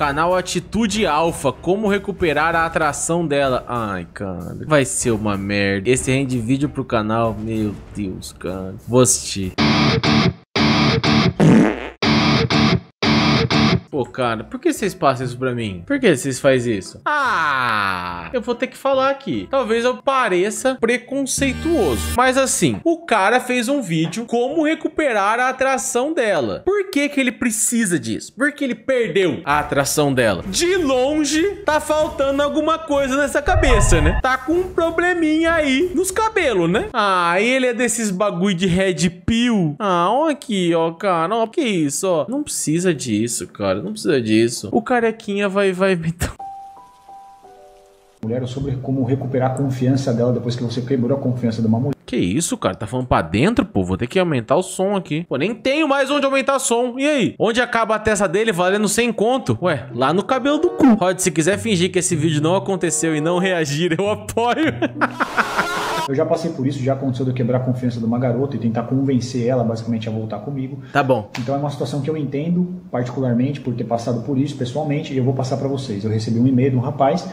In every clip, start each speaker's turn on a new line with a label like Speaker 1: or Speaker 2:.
Speaker 1: Canal Atitude Alfa, como recuperar a atração dela. Ai, cara, vai ser uma merda. Esse rende vídeo pro canal, meu Deus, cara. Vou assistir. Pô, cara, por que vocês passam isso pra mim? Por que vocês fazem isso? Ah, eu vou ter que falar aqui. Talvez eu pareça preconceituoso. Mas assim, o cara fez um vídeo como recuperar a atração dela. Por que que ele precisa disso? Porque ele perdeu a atração dela. De longe, tá faltando alguma coisa nessa cabeça, né? Tá com um probleminha aí nos cabelos, né? Ah, ele é desses bagulho de red pill. Ah, olha aqui, ó, cara. Ó, que isso, ó. Não precisa disso, cara. Não precisa disso. O carequinha vai, vai dar
Speaker 2: mulher sobre como recuperar a confiança dela depois que você quebrou a confiança de uma mulher.
Speaker 1: Que isso, cara? Tá falando pra dentro, pô? Vou ter que aumentar o som aqui. Pô, nem tenho mais onde aumentar o som. E aí? Onde acaba a testa dele valendo sem conto? Ué, lá no cabelo do cu. Rod, se quiser fingir que esse vídeo não aconteceu e não reagir, eu apoio.
Speaker 2: Eu já passei por isso, já aconteceu de eu quebrar a confiança de uma garota e tentar convencer ela basicamente a voltar comigo.
Speaker 1: Tá bom.
Speaker 2: Então é uma situação que eu entendo particularmente por ter passado por isso pessoalmente e eu vou passar para vocês. Eu recebi um e-mail de um rapaz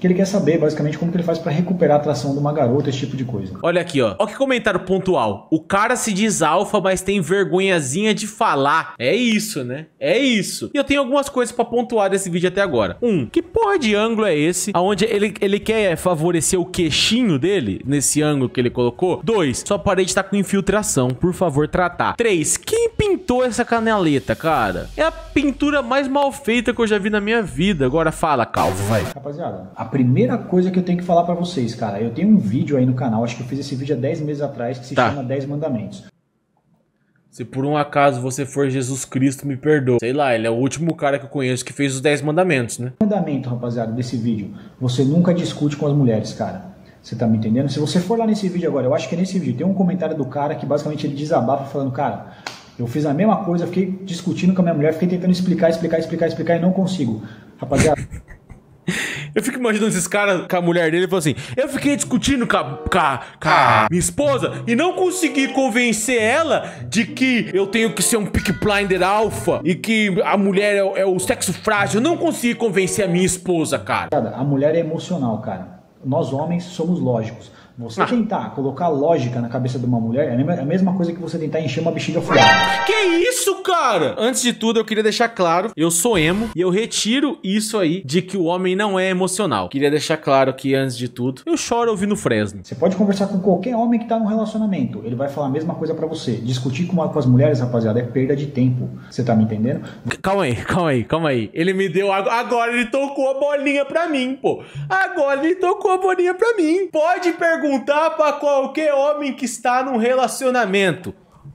Speaker 2: que ele quer saber basicamente como que ele faz para recuperar a atração de uma garota, esse tipo de coisa.
Speaker 1: Olha aqui, ó. Olha que comentário pontual. O cara se diz alfa, mas tem vergonhazinha de falar. É isso, né? É isso. E eu tenho algumas coisas para pontuar desse vídeo até agora. Um, que porra de ângulo é esse? Onde ele, ele quer favorecer o queixinho dele, nesse ângulo que ele colocou? Dois, sua parede tá com infiltração. Por favor, tratar. Três, quem pintou essa canaleta, cara? É a pintura mais mal feita que eu já vi na minha vida. Agora fala, calvo, vai.
Speaker 2: Rapaziada, a primeira coisa que eu tenho que falar para vocês, cara, eu tenho um vídeo aí no canal, acho que eu fiz esse vídeo há 10 meses atrás, que se tá. chama 10 Mandamentos.
Speaker 1: Se por um acaso você for Jesus Cristo, me perdoa. Sei lá, ele é o último cara que eu conheço que fez os 10 mandamentos, né?
Speaker 2: Mandamento, rapaziada, desse vídeo. Você nunca discute com as mulheres, cara. Você tá me entendendo? Se você for lá nesse vídeo agora, eu acho que é nesse vídeo, tem um comentário do cara que basicamente ele desabafa falando, cara, eu fiz a mesma coisa, fiquei discutindo com a minha mulher, fiquei tentando explicar, explicar, explicar, explicar e não consigo. Rapaziada.
Speaker 1: Eu fico imaginando esses caras com a mulher dele e assim: Eu fiquei discutindo com a, com, a, com a minha esposa e não consegui convencer ela de que eu tenho que ser um pick blinder alfa e que a mulher é, é o sexo frágil. Eu não consegui convencer a minha esposa, cara.
Speaker 2: A mulher é emocional, cara. Nós homens somos lógicos. Você ah. tentar colocar lógica na cabeça de uma mulher é a mesma coisa que você tentar encher uma bexiga furada.
Speaker 1: Que isso, cara? Antes de tudo, eu queria deixar claro, eu sou emo e eu retiro isso aí de que o homem não é emocional. Queria deixar claro que antes de tudo, eu choro ouvindo Fresno.
Speaker 2: Você pode conversar com qualquer homem que tá num relacionamento, ele vai falar a mesma coisa para você. Discutir com, com as mulheres, rapaziada, é perda de tempo. Você tá me entendendo?
Speaker 1: Calma aí, calma aí, calma aí. Ele me deu agora ele tocou a bolinha pra mim, pô. Agora ele tocou a bolinha pra mim. Pode perguntar perguntar para qualquer homem que está num relacionamento.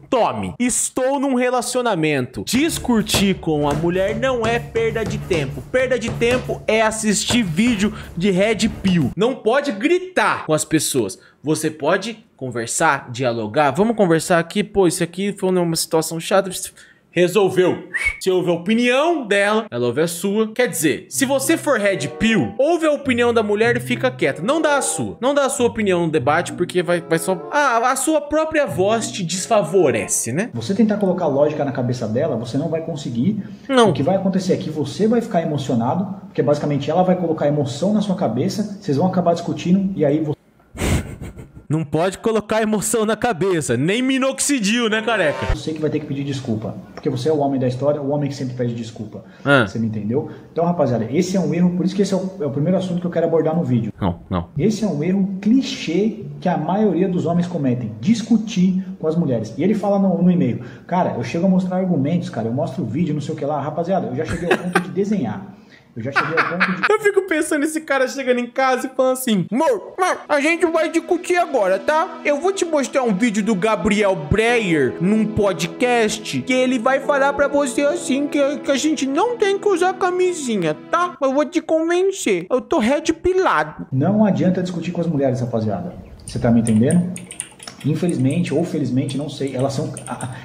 Speaker 1: Tome, estou num relacionamento. Discutir com a mulher não é perda de tempo. Perda de tempo é assistir vídeo de Red Pill. Não pode gritar com as pessoas. Você pode conversar, dialogar. Vamos conversar aqui, pô, isso aqui foi uma situação chata resolveu. Se ouve a opinião dela, ela ouve a sua. Quer dizer, se você for red pill, ouve a opinião da mulher e fica quieta. Não dá a sua. Não dá a sua opinião no debate, porque vai, vai só. Ah, a sua própria voz te desfavorece, né?
Speaker 2: Você tentar colocar lógica na cabeça dela, você não vai conseguir.
Speaker 1: Não.
Speaker 2: O que vai acontecer é que você vai ficar emocionado, porque basicamente ela vai colocar emoção na sua cabeça, vocês vão acabar discutindo e aí você
Speaker 1: não pode colocar emoção na cabeça, nem minoxidil, né, careca?
Speaker 2: Você que vai ter que pedir desculpa, porque você é o homem da história, o homem que sempre pede desculpa. Ah. Você me entendeu? Então, rapaziada, esse é um erro, por isso que esse é o, é o, primeiro assunto que eu quero abordar no vídeo.
Speaker 1: Não, não.
Speaker 2: Esse é um erro clichê que a maioria dos homens cometem, discutir com as mulheres. E ele fala no, no e-mail, cara, eu chego a mostrar argumentos, cara, eu mostro o vídeo, não sei o que lá, rapaziada, eu já cheguei ao ponto de desenhar. Eu já cheguei ao ponto de.
Speaker 1: Eu fico pensando nesse cara chegando em casa e falando assim: Amor, a gente vai discutir agora, tá? Eu vou te mostrar um vídeo do Gabriel Breyer num podcast que ele vai falar pra você assim: que, que a gente não tem que usar camisinha, tá? Eu vou te convencer. Eu tô red pilado.
Speaker 2: Não adianta discutir com as mulheres, rapaziada. Você tá me entendendo? Infelizmente ou felizmente, não sei, elas são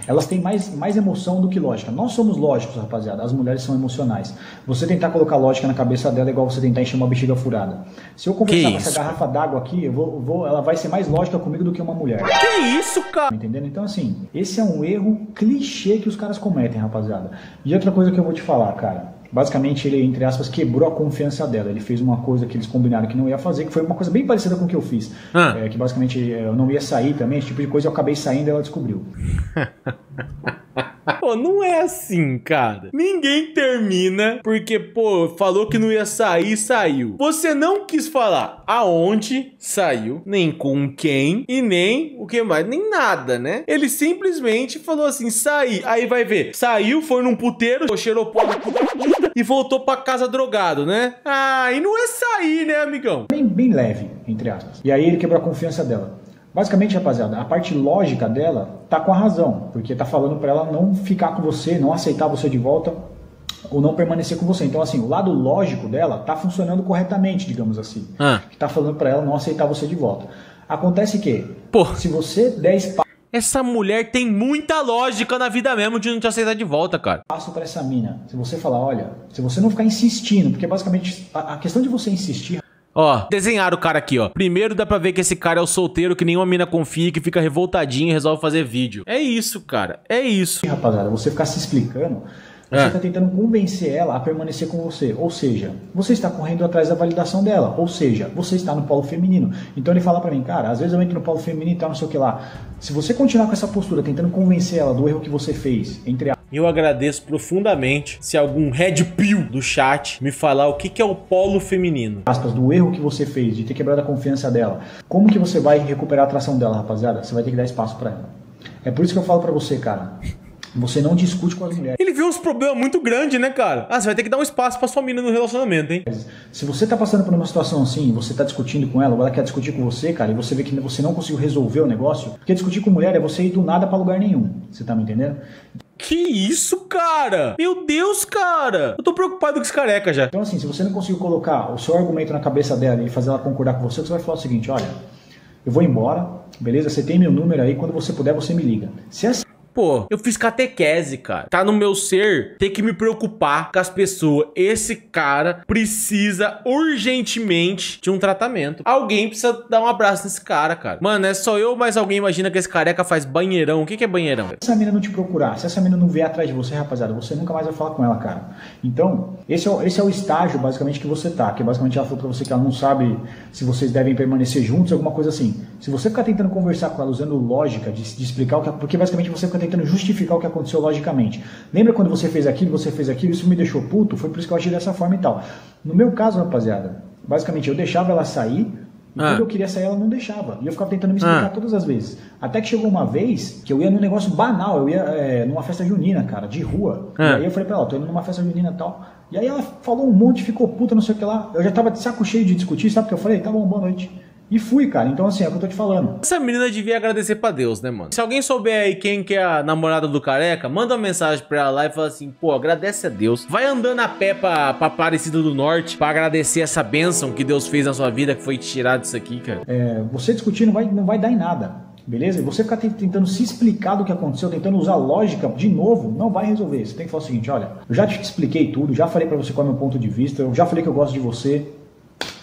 Speaker 2: elas têm mais, mais emoção do que lógica. Nós somos lógicos, rapaziada. As mulheres são emocionais. Você tentar colocar lógica na cabeça dela é igual você tentar encher uma bexiga furada. Se eu conversar com essa garrafa d'água aqui, eu vou, vou, ela vai ser mais lógica comigo do que uma mulher.
Speaker 1: Que isso, cara?
Speaker 2: Entendendo? Então, assim, esse é um erro clichê que os caras cometem, rapaziada. E outra coisa que eu vou te falar, cara basicamente ele, entre aspas, quebrou a confiança dela. Ele fez uma coisa que eles combinaram que não ia fazer, que foi uma coisa bem parecida com o que eu fiz.
Speaker 1: Ah.
Speaker 2: É, que basicamente é, eu não ia sair também, esse tipo de coisa, eu acabei saindo e ela descobriu.
Speaker 1: Pô, não é assim, cara. Ninguém termina porque, pô, falou que não ia sair, saiu. Você não quis falar aonde saiu, nem com quem e nem o que mais, nem nada, né? Ele simplesmente falou assim: saí. Aí vai ver, saiu, foi num puteiro, cheirou puta e voltou pra casa drogado, né? Ah, e não é sair, né, amigão?
Speaker 2: Bem, bem leve, entre aspas. E aí ele quebrou a confiança dela. Basicamente, rapaziada, a parte lógica dela tá com a razão, porque tá falando para ela não ficar com você, não aceitar você de volta ou não permanecer com você. Então, assim, o lado lógico dela tá funcionando corretamente, digamos assim.
Speaker 1: Ah.
Speaker 2: Tá falando para ela não aceitar você de volta. Acontece que,
Speaker 1: Pô.
Speaker 2: se você der espaço
Speaker 1: Essa mulher tem muita lógica na vida mesmo de não te aceitar de volta, cara.
Speaker 2: para essa mina, se você falar, olha, se você não ficar insistindo, porque basicamente a, a questão de você insistir,
Speaker 1: Ó, desenharam o cara aqui, ó. Primeiro dá pra ver que esse cara é o solteiro que nenhuma mina confia, que fica revoltadinho e resolve fazer vídeo. É isso, cara. É isso.
Speaker 2: rapaziada, você ficar se explicando, você está tentando convencer ela a permanecer com você. Ou seja, você está correndo atrás da validação dela. Ou seja, você está no polo feminino. Então ele fala pra mim, cara, às vezes eu entro no polo feminino e tal, não sei o que lá. Se você continuar com essa postura, tentando convencer ela do erro que você fez, entre
Speaker 1: Eu agradeço profundamente se algum red pill do chat me falar o que, que é o polo feminino.
Speaker 2: aspas, do erro que você fez, de ter quebrado a confiança dela, como que você vai recuperar a atração dela, rapaziada? Você vai ter que dar espaço pra ela. É por isso que eu falo pra você, cara. Você não discute com as mulheres.
Speaker 1: Ele viu uns problemas muito grandes, né, cara? Ah, você vai ter que dar um espaço pra sua mina no relacionamento, hein?
Speaker 2: Se você tá passando por uma situação assim, você tá discutindo com ela, ou ela quer discutir com você, cara, e você vê que você não conseguiu resolver o negócio, porque discutir com mulher é você ir do nada pra lugar nenhum. Você tá me entendendo?
Speaker 1: Que isso, cara? Meu Deus, cara! Eu tô preocupado com esse careca já.
Speaker 2: Então, assim, se você não conseguiu colocar o seu argumento na cabeça dela e fazer ela concordar com você, você vai falar o seguinte: olha, eu vou embora, beleza? Você tem meu número aí, quando você puder, você me liga. Se essa
Speaker 1: Pô, eu fiz catequese, cara. Tá no meu ser ter que me preocupar com as pessoas. Esse cara precisa urgentemente de um tratamento. Alguém precisa dar um abraço nesse cara, cara. Mano, é só eu, mas alguém imagina que esse careca faz banheirão. O que, que é banheirão?
Speaker 2: essa mina não te procurar, se essa mina não vier atrás de você, rapaziada, você nunca mais vai falar com ela, cara. Então, esse é o, esse é o estágio, basicamente, que você tá. Que basicamente ela falou pra você que ela não sabe se vocês devem permanecer juntos, alguma coisa assim. Se você ficar tentando conversar com ela usando lógica, de, de explicar o que. Porque basicamente você fica tentando justificar o que aconteceu logicamente. Lembra quando você fez aquilo, você fez aquilo, isso me deixou puto? Foi por isso que eu agir dessa forma e tal. No meu caso, rapaziada, basicamente eu deixava ela sair. E
Speaker 1: Ah.
Speaker 2: quando eu queria sair, ela não deixava. E eu ficava tentando me explicar
Speaker 1: Ah.
Speaker 2: todas as vezes. Até que chegou uma vez que eu ia num negócio banal, eu ia é, numa festa junina, cara, de rua.
Speaker 1: Ah.
Speaker 2: E aí eu falei pra ela, tô indo numa festa junina e tal. E aí ela falou um monte, ficou puta, não sei o que lá. Eu já tava de saco cheio de discutir, sabe o que eu falei? Tá bom, boa noite. E fui, cara. Então, assim, é o que eu tô te falando.
Speaker 1: Essa menina devia agradecer pra Deus, né, mano? Se alguém souber aí quem que é a namorada do careca, manda uma mensagem pra ela lá e fala assim: pô, agradece a Deus. Vai andando a pé pra, pra Aparecida do Norte pra agradecer essa bênção que Deus fez na sua vida, que foi te tirar disso aqui, cara.
Speaker 2: É, você discutir não vai, não vai dar em nada. Beleza? E você ficar te- tentando se explicar do que aconteceu, tentando usar lógica de novo, não vai resolver. Você tem que falar o seguinte: olha, eu já te expliquei tudo, já falei pra você qual é o meu ponto de vista, eu já falei que eu gosto de você.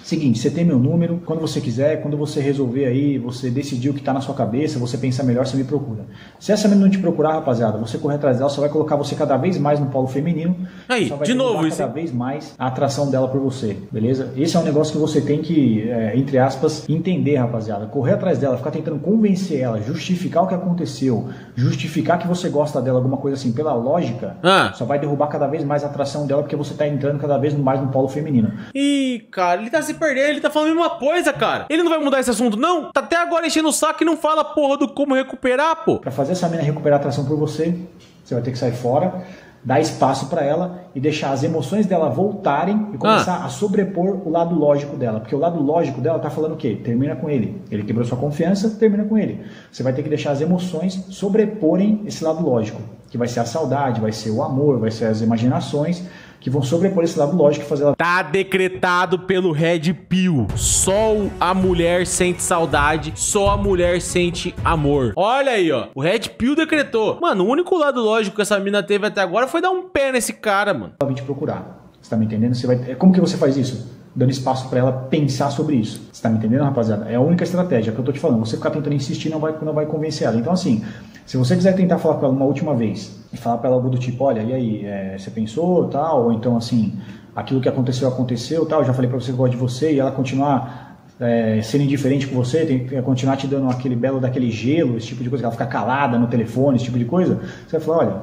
Speaker 2: Seguinte, você tem meu número, quando você quiser, quando você resolver aí, você decidir o que tá na sua cabeça, você pensar melhor, você me procura. Se essa menina não te procurar, rapaziada, você correr atrás dela, só vai colocar você cada vez mais no polo feminino.
Speaker 1: Aí, de novo isso,
Speaker 2: cada vez mais a atração dela por você, beleza? Esse é um negócio que você tem que, é, entre aspas, entender, rapaziada. Correr atrás dela, ficar tentando convencer ela, justificar o que aconteceu, justificar que você gosta dela, alguma coisa assim, pela lógica,
Speaker 1: Ah.
Speaker 2: só vai derrubar cada vez mais a atração dela, porque você tá entrando cada vez mais no polo feminino.
Speaker 1: Ih, cara, ele tá se perdendo, ele tá falando a mesma coisa, cara. Ele não vai mudar esse assunto, não? Tá até agora enchendo o saco e não fala porra do como recuperar, pô.
Speaker 2: Pra fazer essa mina recuperar a atração por você, você vai ter que sair fora, dar espaço pra ela e deixar as emoções dela voltarem e começar a sobrepor o lado lógico dela. Porque o lado lógico dela tá falando o quê? Termina com ele. Ele quebrou sua confiança, termina com ele. Você vai ter que deixar as emoções sobreporem esse lado lógico, que vai ser a saudade, vai ser o amor, vai ser as imaginações, que vão sobrepor esse lado lógico e fazer ela
Speaker 1: Tá decretado pelo Red Pill. Só a mulher sente saudade, só a mulher sente amor. Olha aí, ó. O Red Pill decretou. Mano, o único lado lógico que essa mina teve até agora foi dar um pé nesse cara, mano.
Speaker 2: ela vir te procurar. Você tá me entendendo? Você vai... é, Como que você faz isso? Dando espaço pra ela pensar sobre isso. Você tá me entendendo, rapaziada? É a única estratégia que eu tô te falando. Você ficar tentando insistir não vai, não vai convencer ela. Então, assim, Se você quiser tentar falar com ela uma última vez e falar para ela algo do tipo, olha, e aí, é, você pensou, tal, ou então assim, aquilo que aconteceu aconteceu, tal, já falei para você que gosto de você e ela continuar é, sendo indiferente com você, tem que continuar te dando aquele belo daquele gelo, esse tipo de coisa, que ela fica calada no telefone, esse tipo de coisa, você vai falar, olha,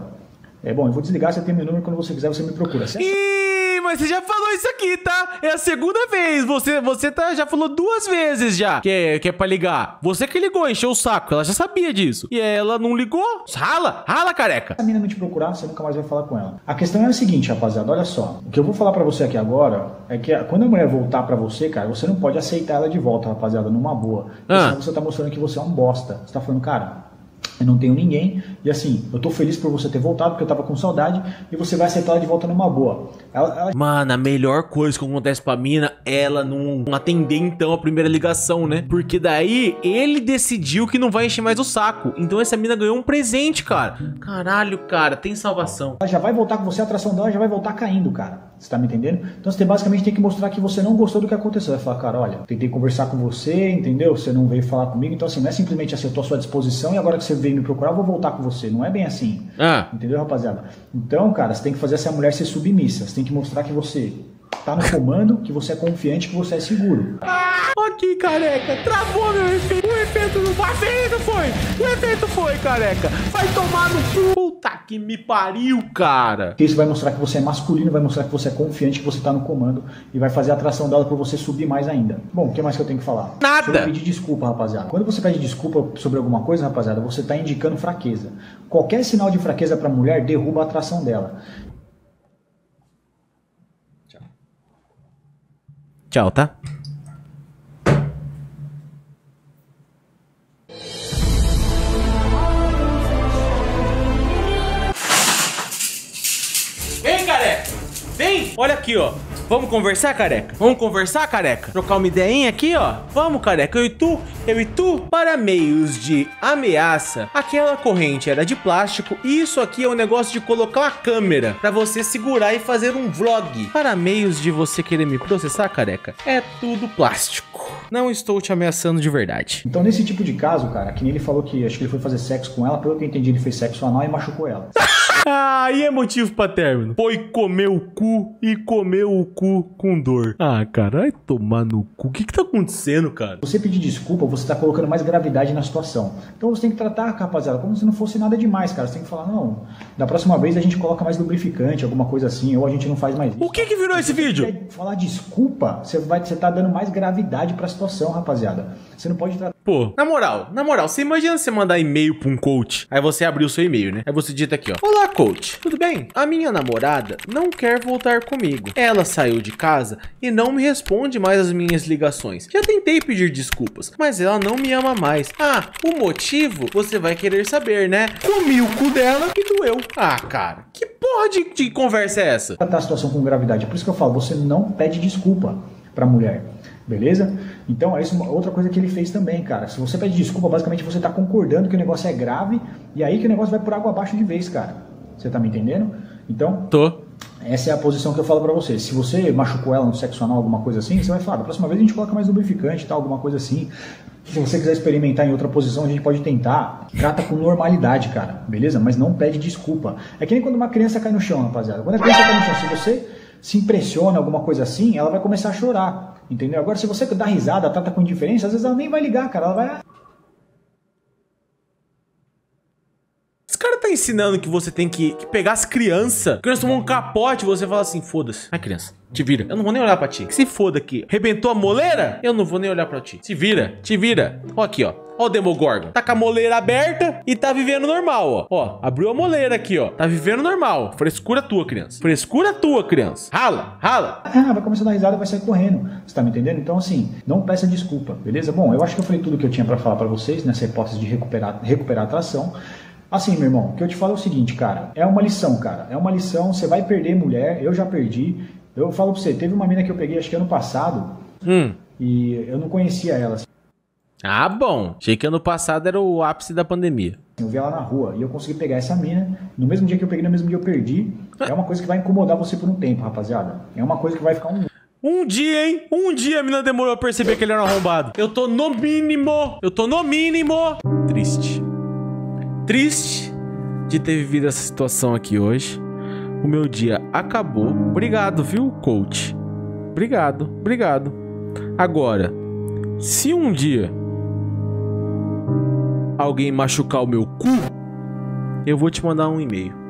Speaker 2: é bom, eu vou desligar, você tem meu número, quando você quiser você me procura. Certo?
Speaker 1: Mas você já falou isso aqui, tá? É a segunda vez. Você, você tá, já falou duas vezes já que é, que é pra ligar. Você que ligou, encheu o saco. Ela já sabia disso. E ela não ligou. Rala, rala, careca.
Speaker 2: Se a mina não te procurar, você nunca mais vai falar com ela. A questão é a seguinte, rapaziada, olha só. O que eu vou falar para você aqui agora é que quando a mulher voltar para você, cara, você não pode aceitar ela de volta, rapaziada, numa boa. Ah. Senão você tá mostrando que você é um bosta. Você tá falando, cara, eu não tenho ninguém, e assim, eu tô feliz por você ter voltado, porque eu tava com saudade, e você vai aceitar ela de volta numa boa. Ela, ela...
Speaker 1: Mano, a melhor coisa que acontece pra mina é ela não atender então a primeira ligação, né? Porque daí ele decidiu que não vai encher mais o saco. Então essa mina ganhou um presente, cara. Caralho, cara, tem salvação.
Speaker 2: Ela já vai voltar com você, a atração dela já vai voltar caindo, cara. Você tá me entendendo? Então você basicamente tem que mostrar que você não gostou do que aconteceu. Vai falar, cara, olha, tentei conversar com você, entendeu? Você não veio falar comigo. Então, assim, não é simplesmente assim, eu tô à sua disposição e agora que você veio me procurar, eu vou voltar com você. Não é bem assim. Ah. Entendeu, rapaziada? Então, cara, você tem que fazer essa mulher ser submissa. Você tem que mostrar que você tá no comando, que você é confiante, que você é seguro.
Speaker 1: Ah, aqui, careca. Travou meu efeito. O efeito não foi. O efeito foi. O efeito foi, careca. Vai tomar no cu. Puta que me pariu, cara.
Speaker 2: Isso vai mostrar que você é masculino, vai mostrar que você é confiante, que você tá no comando e vai fazer a atração dela pra você subir mais ainda. Bom, o que mais que eu tenho que falar?
Speaker 1: Nada. Sobre
Speaker 2: pedir desculpa, rapaziada. Quando você pede desculpa sobre alguma coisa, rapaziada, você tá indicando fraqueza. Qualquer sinal de fraqueza pra mulher derruba a atração dela.
Speaker 1: Tchau, tá? Vem! Olha aqui, ó. Vamos conversar, careca? Vamos conversar, careca? Trocar uma ideinha aqui, ó? Vamos, careca? Eu e tu? Eu e tu? Para meios de ameaça, aquela corrente era de plástico e isso aqui é um negócio de colocar uma câmera para você segurar e fazer um vlog. Para meios de você querer me processar, careca, é tudo plástico. Não estou te ameaçando de verdade.
Speaker 2: Então, nesse tipo de caso, cara, que nem ele falou que acho que ele foi fazer sexo com ela, pelo que eu entendi, ele fez sexo anal e machucou ela.
Speaker 1: ah, e é motivo pra término. Foi comer o cu e comeu o cu com dor. Ah, cara, vai tomar no cu. O que que tá acontecendo, cara?
Speaker 2: Você pedir desculpa, você tá colocando mais gravidade na situação. Então você tem que tratar, rapaziada, como se não fosse nada demais, cara. Você tem que falar, não, da próxima vez a gente coloca mais lubrificante, alguma coisa assim, ou a gente não faz mais isso.
Speaker 1: O que que virou esse vídeo?
Speaker 2: Falar desculpa, você vai, você tá dando mais gravidade pra situação, rapaziada. Você não pode tratar.
Speaker 1: Pô, na moral, na moral, você imagina você mandar e-mail pra um coach, aí você abrir o seu e-mail, né? Aí você digita aqui, ó. Olá, coach. Tudo bem? A minha namorada não quer voltar comigo. Ela saiu de casa e não me responde mais as minhas ligações. Já tentei pedir desculpas, mas ela não me ama mais. Ah, o motivo você vai querer saber, né? Comi o cu dela e doeu. Ah, cara, que porra de, de conversa é essa?
Speaker 2: Tratar a situação com gravidade. É por isso que eu falo, você não pede desculpa pra mulher. Beleza? Então, é isso outra coisa que ele fez também, cara. Se você pede desculpa, basicamente você está concordando que o negócio é grave e aí que o negócio vai por água abaixo de vez, cara. Você tá me entendendo? Então,
Speaker 1: tô.
Speaker 2: Essa é a posição que eu falo para você. Se você machucou ela no sexo anal, alguma coisa assim, você vai falar, da próxima vez a gente coloca mais lubrificante, tal, alguma coisa assim. Se você quiser experimentar em outra posição, a gente pode tentar. Trata com normalidade, cara, beleza? Mas não pede desculpa. É que nem quando uma criança cai no chão, rapaziada. Quando a criança cai no chão, se você se impressiona, alguma coisa assim, ela vai começar a chorar. Entendeu? Agora, se você dá risada, trata com indiferença, às vezes ela nem vai ligar, cara. Ela vai.
Speaker 1: Esse cara tá ensinando que você tem que, que pegar as crianças. Criança tomou um capote, você fala assim: foda-se. Ai, criança, te vira. Eu não vou nem olhar pra ti. Se foda aqui. Rebentou a moleira? Eu não vou nem olhar pra ti. Se vira, te vira. Ó, aqui, ó. Ó o Demogorgon. Tá com a moleira aberta e tá vivendo normal, ó. Ó, abriu a moleira aqui, ó. Tá vivendo normal. Frescura tua, criança. Frescura tua, criança. Rala, rala.
Speaker 2: Ah, vai começar a dar risada, vai sair correndo. Você tá me entendendo? Então, assim, não peça desculpa, beleza? Bom, eu acho que eu falei tudo que eu tinha para falar para vocês nessa hipótese de recuperar, recuperar a atração. Assim, meu irmão, o que eu te falo é o seguinte, cara. É uma lição, cara. É uma lição. Você vai perder mulher. Eu já perdi. Eu falo pra você, teve uma mina que eu peguei acho que ano passado.
Speaker 1: Hum.
Speaker 2: E eu não conhecia ela.
Speaker 1: Ah, bom. Achei que ano passado era o ápice da pandemia.
Speaker 2: Eu vi ela na rua e eu consegui pegar essa mina. No mesmo dia que eu peguei, no mesmo dia eu perdi. Ah. É uma coisa que vai incomodar você por um tempo, rapaziada. É uma coisa que vai ficar um.
Speaker 1: Um dia, hein? Um dia a mina demorou a perceber que ele era um arrombado. Eu tô no mínimo. Eu tô no mínimo. Triste. Triste de ter vivido essa situação aqui hoje. O meu dia acabou. Obrigado, viu, coach? Obrigado, obrigado. Agora, se um dia alguém machucar o meu cu, eu vou te mandar um e-mail.